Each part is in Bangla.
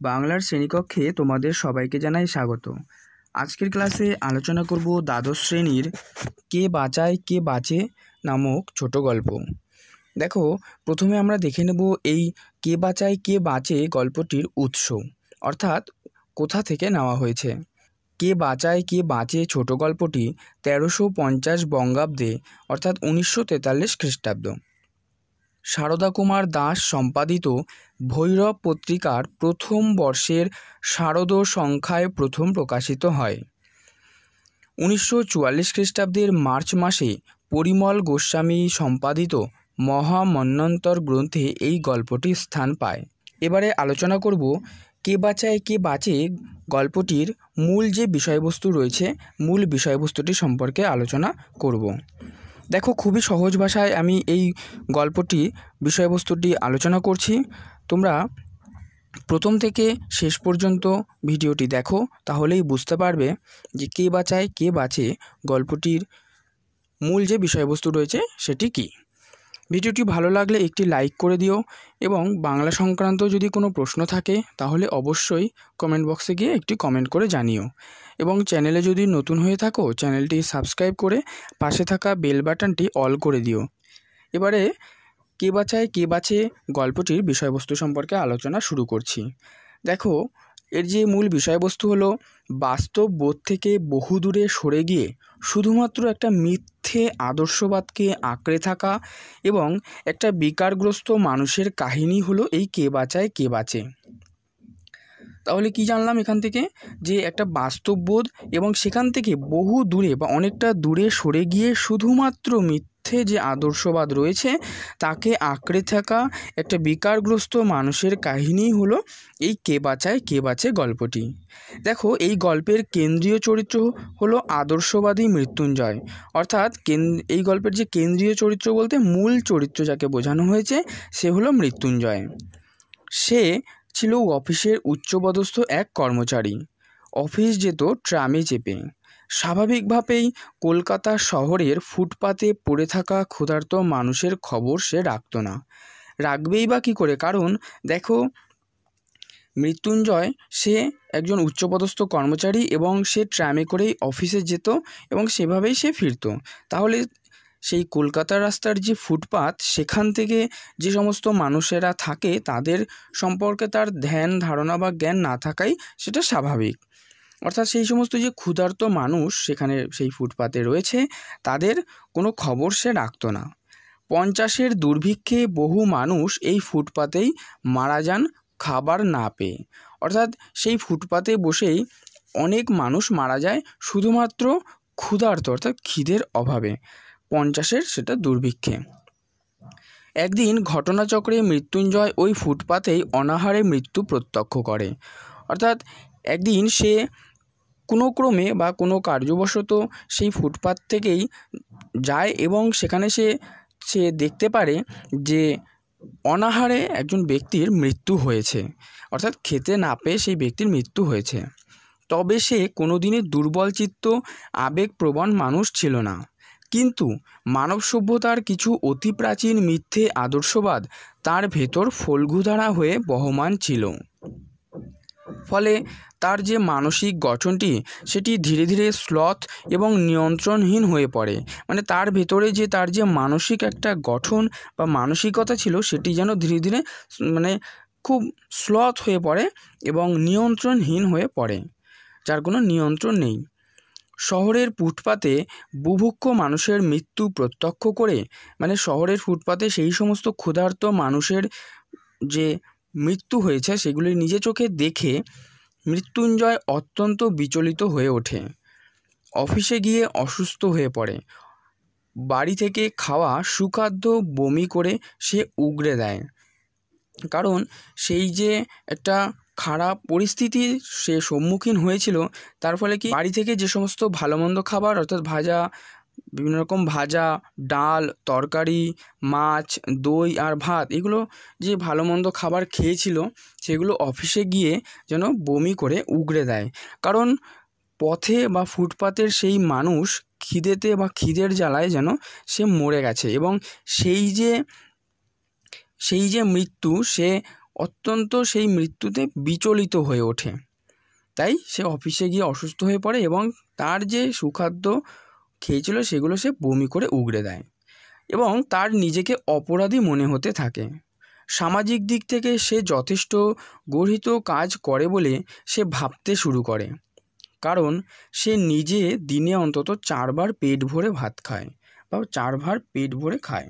বাংলার শ্রেণীকক্ষে তোমাদের সবাইকে জানাই স্বাগত। আজকের ক্লাসে আলোচনা করব দ্বাদশ শ্রেণির কে বাঁচায়, কে বাঁচে নামক ছোট গল্প। দেখো, প্রথমে আমরা দেখে নেব এই কে বাঁচায়, কে বাঁচে গল্পটির উৎস, অর্থাৎ কোথা থেকে নেওয়া হয়েছে। কে বাঁচায়, কে বাঁচে ছোট গল্পটি তেরোশো পঞ্চাশ বঙ্গাব্দে, অর্থাৎ উনিশশো তেতাল্লিশ খ্রিস্টাব্দ। সারদা কুমার দাস সম্পাদিত ভৈরব পত্রিকার প্রথম বর্ষের শারদ সংখ্যায় প্রথম প্রকাশিত হয়। উনিশশো চুয়াল্লিশ খ্রিস্টাব্দের মার্চ মাসে পরিমল গোস্বামী সম্পাদিত মহামন্বন্তর গ্রন্থে এই গল্পটি স্থান পায়। এবারে আলোচনা করব কে বাঁচায়, কে বাঁচে গল্পটির মূল যে বিষয়বস্তু রয়েছে, মূল বিষয়বস্তুটি সম্পর্কে আলোচনা করব। দেখো খুবই সহজ ভাষায় আমি এই গল্পটি, বিষয়বস্তুটি আলোচনা করছি। তোমরা প্রথম থেকে শেষ পর্যন্ত ভিডিওটি দেখো, তাহলেই বুঝতে পারবে যে কে বাঁচায়, কে বাঁচে গল্পটির মূল যে বিষয়বস্তু রয়েছে সেটি কী। ভিডিওটি ভালো লাগলে একটি লাইক করে দিও এবং বাংলা সংক্রান্ত যদি কোনো প্রশ্ন থাকে, তাহলে অবশ্যই কমেন্ট বক্সে গিয়ে একটি কমেন্ট করে জানিও। এবং চ্যানেলে যদি নতুন হয়ে থাকো চ্যানেলটি সাবস্ক্রাইব করে পাশে থাকা বেল বাটনটি অল করে দিও। এবারে, কে বাঁচায় কে বাঁচে গল্পটির বিষয়বস্তু সম্পর্কে আলোচনা শুরু করছি। দেখো এর যে মূল বিষয়বস্তু হলো, বাস্তব বোধ থেকে বহু দূরে সরে গিয়ে শুধুমাত্র একটা মিথ্যে আদর্শবাদকে আঁকড়ে থাকা এবং একটা বিকারগ্রস্ত মানুষের কাহিনী হলো এই কে বাঁচায় কে বাঁচে। তাহলে কি জানলাম এখান থেকে? যে একটা বাস্তববোধ এবং সেখান থেকে বহু দূরে বা অনেকটা দূরে সরে গিয়ে শুধুমাত্র মিথ্যে যে আদর্শবাদ রয়েছে, তাকে আঁকড়ে থাকা একটা বিকারগ্রস্ত মানুষের কাহিনী হলো এই কে বাঁচায়, কে বাঁচে গল্পটি। দেখো, এই গল্পের কেন্দ্রীয় চরিত্র হলো আদর্শবাদী মৃত্যুঞ্জয়। অর্থাৎ এই গল্পের যে কেন্দ্রীয় চরিত্র বলতে মূল চরিত্র যাকে বোঝানো হয়েছে, সে হলো মৃত্যুঞ্জয়। সে ছিল অফিসের উচ্চপদস্থ এক কর্মচারী। অফিস যেত ট্রামে চেপে। স্বাভাবিকভাবেই কলকাতা শহরের ফুটপাতে পড়ে থাকা ক্ষুধার্ত মানুষের খবর সে রাখত না। রাখবেই বা কী করে? কারণ দেখো, মৃত্যুঞ্জয় সে একজন উচ্চপদস্থ কর্মচারী এবং সে ট্রামে করেই অফিসে যেত এবং সেভাবেই সে ফিরত। তাহলে সেই কলকাতা রাস্তার যে ফুটপাত, সেখান থেকে যে সমস্ত মানুষেরা থাকে, তাদের সম্পর্কে তার ধ্যান, ধারণা বা জ্ঞান না থাকাই সেটা স্বাভাবিক। অর্থাৎ সেই সমস্ত যে ক্ষুধার্ত মানুষ সেখানে সেই ফুটপাতে রয়েছে, তাদের কোনো খবর সে রাখতো না। পঞ্চাশের দুর্ভিক্ষে বহু মানুষ এই ফুটপাতেই মারা যান খাবার না পেয়ে। অর্থাৎ সেই ফুটপাতে বসেই অনেক মানুষ মারা যায় শুধুমাত্র ক্ষুধার্ত, অর্থাৎ খিদের অভাবে। পঞ্চাশের সেটা দুর্ভিক্ষে। একদিন ঘটনাচক্রে মৃত্যুঞ্জয় ওই ফুটপাতেই অনাহারে মৃত্যু প্রত্যক্ষ করে। অর্থাৎ একদিন সে কোনো ক্রমে বা কোনো কার্যবশত সেই ফুটপাত থেকেই যায় এবং সেখানে সে সে দেখতে পারে যে অনাহারে একজন ব্যক্তির মৃত্যু হয়েছে। অর্থাৎ খেতে না পেয়ে সেই ব্যক্তির মৃত্যু হয়েছে। তবে সে কোনো দিনের দুর্বলচিত্ত আবেগপ্রবণ মানুষ ছিল না। কিন্তু মানব সভ্যতার কিছু অতি প্রাচীন মিথ্যে আদর্শবাদ তার ভেতর ফলগুধারা হয়ে বহমান ছিল। ফলে তার যে মানসিক গঠনটি, সেটি ধীরে ধীরে স্লথ এবং নিয়ন্ত্রণহীন হয়ে পড়ে। মানে তার ভেতরে যে তার যে মানসিক একটা গঠন বা মানসিকতা ছিল, সেটি যেন ধীরে ধীরে মানে খুব স্লথ হয়ে পড়ে এবং নিয়ন্ত্রণহীন হয়ে পড়ে, যার কোনো নিয়ন্ত্রণ নেই। শহরের ফুটপাতে বুভুক্ষ মানুষের মৃত্যু প্রত্যক্ষ করে মানে শহরের ফুটপাতে সেই সমস্ত ক্ষুধার্ত মানুষের যে মৃত্যু হয়েছে, সেগুলি নিজে চোখে দেখে মৃত্যুঞ্জয় অত্যন্ত বিচলিত হয়ে ওঠে। অফিসে গিয়ে অসুস্থ হয়ে পড়ে। বাড়ি থেকে খাওয়া সুখাদ্য বমি করে সে উগড়ে দেয়। কারণ সেই যে একটা খারাপ পরিস্থিতির সে সম্মুখীন হয়েছিল, তার ফলে কি বাড়ি থেকে যে সমস্ত ভালো মন্দ খাবার, অর্থাৎ ভাজা বিভিন্ন রকম ভাজা, ডাল, তরকারি, মাছ, দই আর ভাত এগুলো যে ভালো মন্দ খাবার খেয়েছিল সেগুলো অফিসে গিয়ে যেন বমি করে উগড়ে দেয়। কারণ পথে বা ফুটপাতের সেই মানুষ খিদেতে বা খিদের জ্বালায় যেন সে মরে গেছে এবং সেই যে সেই যে মৃত্যু সে অত্যন্ত সেই মৃত্যুতে বিচলিত হয়ে ওঠে। তাই সে অফিসে গিয়ে অসুস্থ হয়ে পড়ে এবং তার যে সুখাদ্য খেয়েছিল সেগুলো সে বমি করে উগড়ে দেয় এবং তার নিজেকে অপরাধী মনে হতে থাকে। সামাজিক দিক থেকে সে যথেষ্ট গর্হিত কাজ করে বলে সে ভাবতে শুরু করে। কারণ সে নিজে দিনে অন্তত চারবার পেট ভরে ভাত খায় বা চারবার পেট ভরে খায়।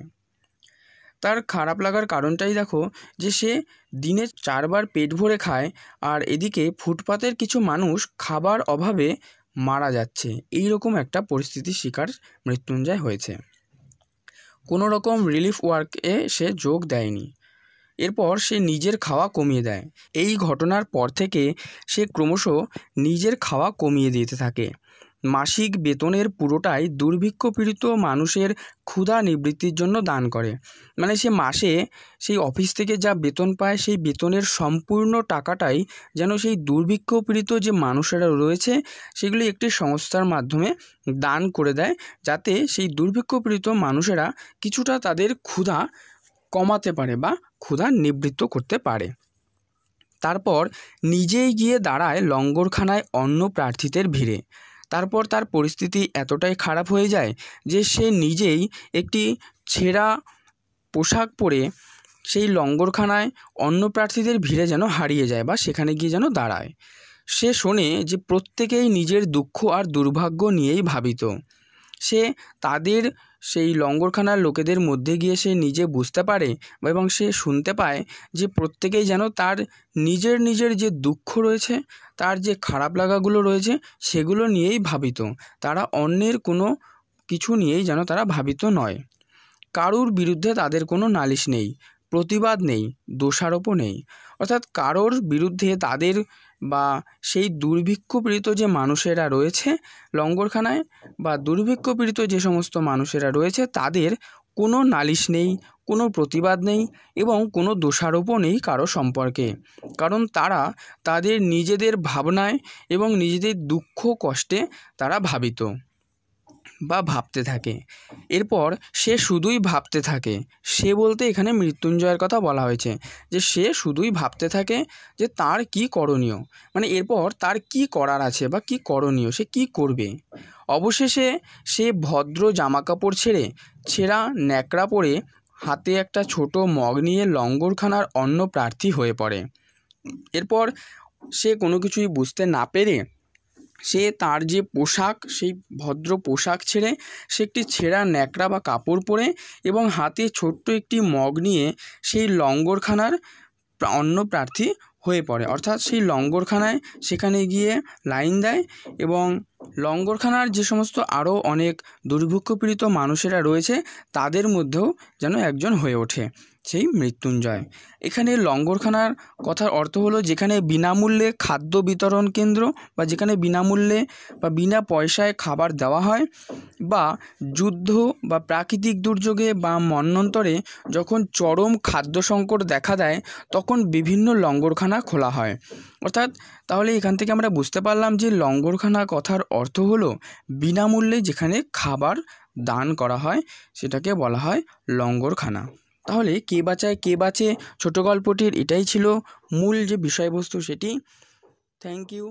তার খারাপ লাগার কারণটাই দেখো যে সে দিনে চারবার পেট ভরে খায় আর এদিকে ফুটপাতের কিছু মানুষ খাবার অভাবে মারা যাচ্ছে। এই রকম একটা পরিস্থিতির শিকার মৃত্যুঞ্জয় হয়েছে। কোনো রকম রিলিফ ওয়ার্কে সে যোগ দেয়নি। এরপর সে নিজের খাওয়া কমিয়ে দেয়। এই ঘটনার পর থেকে সে ক্রমশ নিজের খাওয়া কমিয়ে দিতে থাকে। মাসিক বেতনের পুরোটাই দুর্ভিক্ষ পীড়িত মানুষের ক্ষুধা নিবৃত্তির জন্য দান করে। মানে সে মাসে সেই অফিস থেকে যা বেতন পায়, সেই বেতনের সম্পূর্ণ টাকাটাই যেন সেই দুর্ভিক্ষ পীড়িত যে মানুষেরা রয়েছে, সেগুলি একটি সংস্থার মাধ্যমে দান করে দেয়, যাতে সেই দুর্ভিক্ষ পীড়িত মানুষেরা কিছুটা তাদের ক্ষুধা কমাতে পারে বা ক্ষুধা নিবৃত্ত করতে পারে। তারপর নিজেই গিয়ে দাঁড়ায় লঙ্গরখানায় অন্য প্রার্থীদের ভিড়ে। তারপর তার পরিস্থিতি এতটাই খারাপ হয়ে যায় যে সে নিজেই একটি ছেঁড়া পোশাক পরে সেই লঙ্গরখানায় অন্য প্রার্থীদের ভিড়ে যেন হারিয়ে যায় বা সেখানে গিয়ে যেন দাঁড়ায়। সে শোনে যে প্রত্যেকেই নিজের দুঃখ আর দুর্ভাগ্য নিয়েই ভাবিত। সে তাদের সেই লঙ্গরখানার লোকেদের মধ্যে গিয়ে সে নিজে বুঝতে পারে এবং সে শুনতে পায় যে প্রত্যেকেই যেন তার নিজের নিজের যে দুঃখ রয়েছে, তার যে খারাপ লাগাগুলো রয়েছে, সেগুলো নিয়েই ভাবিত। তারা অন্যের কোনো কিছু নিয়েই যেন তারা ভাবিত নয়। কারুর বিরুদ্ধে তাদের কোনো নালিশ নেই, প্রতিবাদ নেই, দোষারোপও নেই। অর্থাৎ কারোর বিরুদ্ধে তাদের বা সেই দুর্ভিক্ষ পীড়িত যে মানুষেরা রয়েছে লঙ্গরখানায় বা দুর্ভিক্ষ পীড়িত যে সমস্ত মানুষেরা রয়েছে, তাদের কোনো নালিশ নেই, কোনো প্রতিবাদ নেই এবং কোনো দোষারোপও নেই কারও সম্পর্কে। কারণ তারা তাদের নিজেদের ভাবনায় এবং নিজেদের দুঃখ কষ্টে তারা ভাবিত। বা ভাবতে থাকে। এরপর সে শুধুই ভাবতে থাকে। সে বলতে এখানে মৃত্যুঞ্জয়ের কথা বলা হয়েছে যে সে শুধুই ভাবতে থাকে যে তার কি করণীয়? মানে এরপর তার কি করার আছে বা কি করণীয়? সে কি করবে? অবশেষে সে ভদ্র জামাকাপড় ছেড়ে, ছেঁড়া ন্যাকড়া পরে হাতে একটা ছোট মগ নিয়ে লঙ্গরখানার অন্য প্রার্থী হয়ে পড়ে। এরপর সে কোনো কিছুই বুঝতে না পেরে সে তার যে পোশাক, সেই ভদ্র পোশাক ছেড়ে, সে একটি ছেঁড়া ন্যাকড়া বা কাপড় পরে এবং হাতে ছোট্ট একটি মগ নিয়ে সেই লঙ্গরখানার অন্য প্রার্থী হয়ে পড়ে। অর্থাৎ সেই লঙ্গরখানায় সেখানে গিয়ে লাইন দেয় এবং লঙ্গরখানার যে সমস্ত আরও অনেক দুর্ভিক্ষপীড়িত মানুষেরা রয়েছে, তাদের মধ্যেও যেন একজন হয়ে ওঠে। সেই মৃত্যুঞ্জয়। এখানে লঙ্গরখানার কথার অর্থ হলো যেখানে বিনামূল্যে খাদ্য বিতরণ কেন্দ্র বা যেখানে বিনামূল্যে বা বিনা পয়সায় খাবার দেওয়া হয় বা যুদ্ধ বা প্রাকৃতিক দুর্যোগে বা মন্বন্তরে যখন চরম খাদ্য সংকট দেখা দেয়, তখন বিভিন্ন লঙ্গরখানা খোলা হয়। অর্থাৎ তাহলে এখান থেকে আমরা বুঝতে পারলাম যে লঙ্গরখানা কথার অর্থ হলো বিনামূল্যে যেখানে খাবার দান করা হয়, সেটাকে বলা হয় লঙ্গরখানা। তাহলে কে বাঁচায়, কে বাঁচে? ছোটো গল্পটির এটাই ছিল মূল যে বিষয়বস্তু সেটি। Thank you